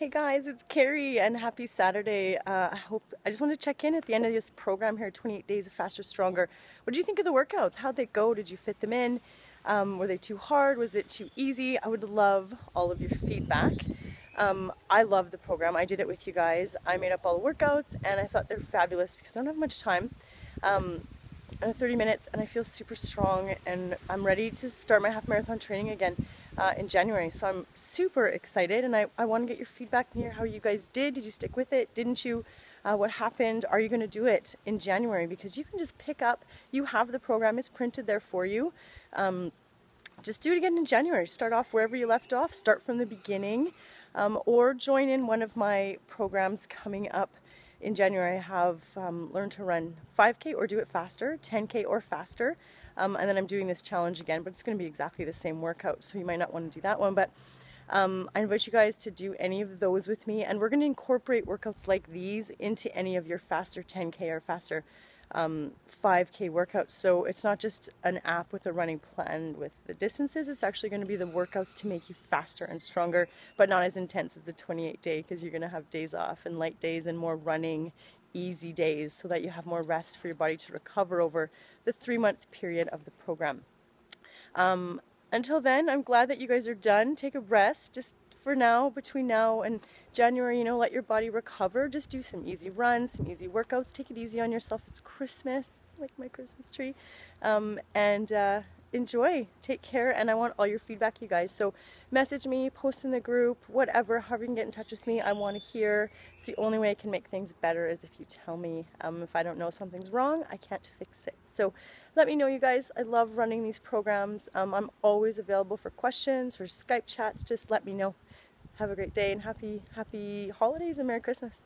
Hey guys, it's Carrie and happy Saturday. Uh, I hope I just want to check in at the end of this program here, 28 Days of Faster Stronger. What did you think of the workouts? How'd they go? Did you fit them in? Um, were they too hard? Was it too easy? I would love all of your feedback. Um, I love the program. I did it with you guys. I made up all the workouts and I thought they're fabulous because I don't have much time. Um, 30 minutes and I feel super strong and I'm ready to start my half marathon training again uh, in January. So I'm super excited and I, I want to get your feedback hear how you guys did. Did you stick with it? Didn't you? Uh, what happened? Are you going to do it in January? Because you can just pick up, you have the program, it's printed there for you. Um, just do it again in January. Start off wherever you left off, start from the beginning, um, or join in one of my programs coming up in January, I have um, learned to run 5K or do it faster, 10K or faster. Um, and then I'm doing this challenge again, but it's going to be exactly the same workout, so you might not want to do that one. But um, I invite you guys to do any of those with me, and we're going to incorporate workouts like these into any of your faster 10K or faster um, 5K workouts. So it's not just an app with a running plan with the distances, it's actually going to be the workouts to make you faster and stronger, but not as intense as the 28 day because you're going to have days off and light days and more running easy days so that you have more rest for your body to recover over the three month period of the program. Um, until then, I'm glad that you guys are done. Take a rest. Just for now, between now and January, you know, let your body recover. Just do some easy runs, some easy workouts. Take it easy on yourself. It's Christmas, like my Christmas tree. Um, and uh, enjoy. Take care. And I want all your feedback, you guys. So message me, post in the group, whatever, however you can get in touch with me. I want to hear. It's the only way I can make things better is if you tell me. Um, if I don't know something's wrong, I can't fix it. So let me know, you guys. I love running these programs. Um, I'm always available for questions, for Skype chats. Just let me know. Have a great day and happy, happy holidays and Merry Christmas.